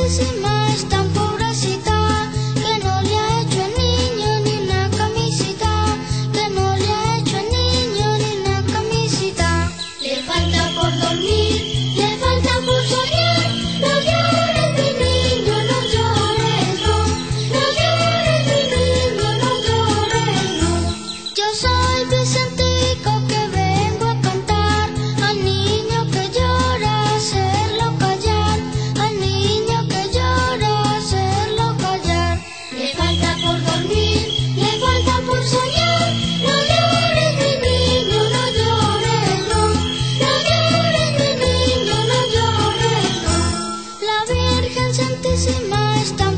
This is my antes y más tan